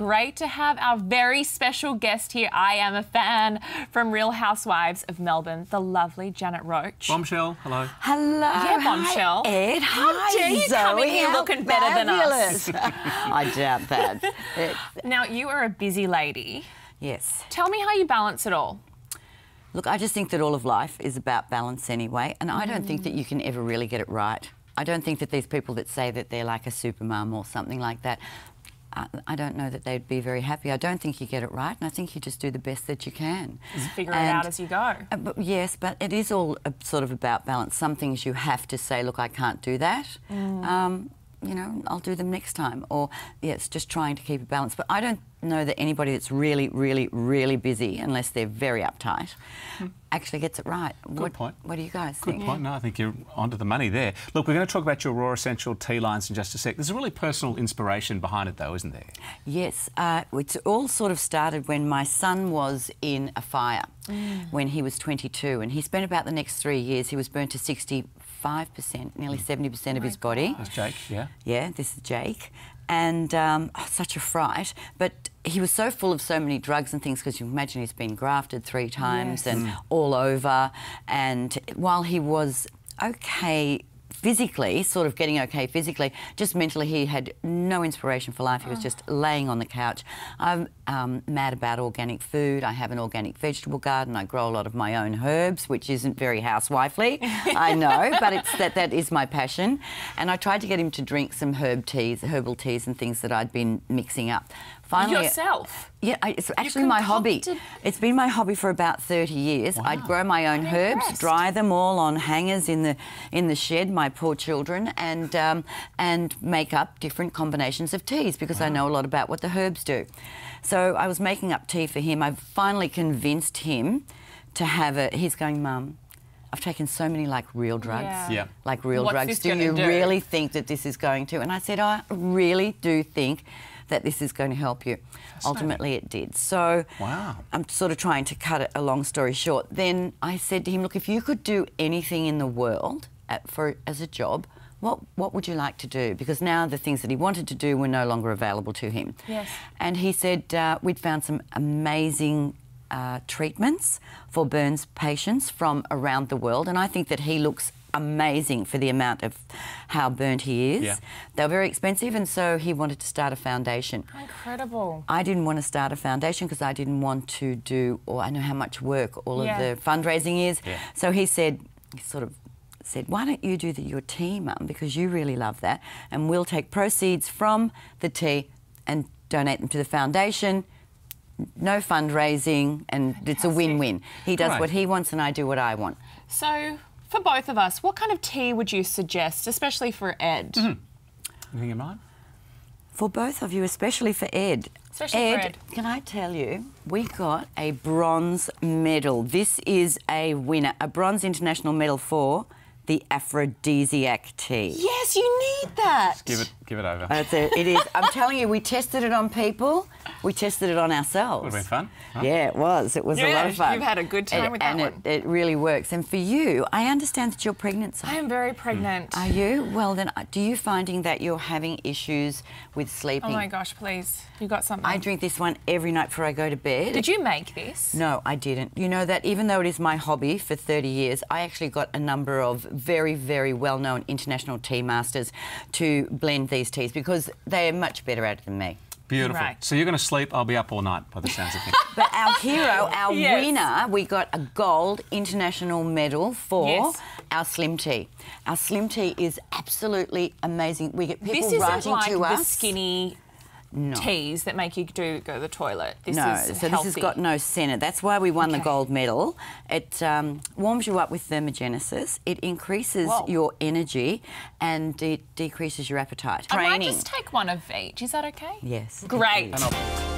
Great to have our very special guest here. I am a fan from Real Housewives of Melbourne, the lovely Janet Roach. Bombshell, hello. Hello. Yeah, Bombshell. Hi, Ed. How Hi, dare you Zoe. come in here How looking better than us? fabulous. I doubt that. It's- Now, you are a busy lady. yes. Tell me how you balance it all. Look, I just think that all of life is about balance anyway, and I don't think that you can ever really get it right. I don't think that these people that say that they're like a supermum or something like that, I, I don't know that they'd be very happy. I don't think you get it right, and I think you just do the best that you can. Figure it out as you go. Uh, but yes, but it is all uh, sort of about balance. Some things you have to say, look, I can't do that. Um, you know, I'll do them next time. Or, yeah, it's just trying to keep a balance. But I don't know that anybody that's really, really, really busy, unless they're very uptight, actually gets it right. Good what, point. What do you guys Good think? point. No, I think you're onto the money there. Look, we're going to talk about your Raw Essential tea lines in just a sec. There's a really personal inspiration behind it, though, isn't there? Yes, uh, it's all sort of started when my son was in a fire when he was 22, and he spent about the next three years. He was burnt to 65%, nearly 70% of his body. That's Jake, yeah. Yeah, this is Jake. And um, oh, such a fright. But he was so full of so many drugs and things because you imagine he's been grafted three times Yes. and all over. And while he was okay physically, sort of getting okay physically, just mentally he had no inspiration for life. He was just laying on the couch. I'm um, mad about organic food. I have an organic vegetable garden. I grow a lot of my own herbs, which isn't very housewifely, I know, but it's that that is my passion. And I tried to get him to drink some herb teas, herbal teas and things that I'd been mixing up. Finally, Yourself. yeah, it's actually my hobby. It's been my hobby for about 30 years. I'd grow my own herbs, impressed. dry them all on hangers in the in the shed, my poor children, and um, and make up different combinations of teas because I know a lot about what the herbs do. So I was making up tea for him. I finally convinced him to have it. He's going, Mum. I've taken so many like real drugs, Yeah. Yeah. like real What's drugs. this Do you do? really think that this is going to? And I said, I really do think that this is going to help you. Ultimately, it did. So Wow. I'm sort of trying to cut it a long story short. Then I said to him, look, if you could do anything in the world at, for as a job, what what would you like to do? Because now the things that he wanted to do were no longer available to him. Yes. And he said uh, we'd found some amazing. Uh, treatments for burns patients from around the world, and I think that he looks amazing for the amount of how burnt he is. Yeah. They were very expensive, and so he wanted to start a foundation. Incredible. I didn't want to start a foundation because I didn't want to do, or I know how much work all Yeah. of the fundraising is. Yeah. So he said, he sort of said, why don't you do the, your tea, mum, because you really love that, and we'll take proceeds from the tea and donate them to the foundation. No fundraising, and it's a win-win. He does Great. what he wants, and I do what I want. So, for both of us, what kind of tea would you suggest, especially for Ed? Mm-hmm. Anything in mind? For both of you, especially for Ed. Especially for Ed. can I tell you, we got a bronze medal. This is a winner, a bronze international medal for the aphrodisiac tea. Yes, you need that. Give it, give it over. That's it. It is. I'm telling you, we tested it on people. We tested it on ourselves. Would have been fun. huh? Yeah, it was. It was a lot of fun. you've had a good time And- with that and one. It, it really works. And for you, I understand that you're pregnant. I am very pregnant. Are you? Well, then, uh, do you finding that you're having issues with sleeping? oh my gosh, please. You got something. I drink this one every night before I go to bed. Did you make this? No, I didn't. You know that even though it is my hobby for 30 years, I actually got a number of very, very well known international tea masters to blend these teas because they are much better at it than me. Beautiful. Right. So you're going to sleep, I'll be up all night by the sounds of things. But our hero, our Yes. winner, we got a gold international medal for Yes. our slim tea. Our slim tea is absolutely amazing. We get people This isn't writing like to the us. Skinny teas that make you do go to the toilet. This no, is so this has got no senna. That's why we won the gold medal. It um, warms you up with thermogenesis. It increases Whoa. your energy and it decreases your appetite. I might just take one of each. Is that okay? Yes. Great. is. And I'll-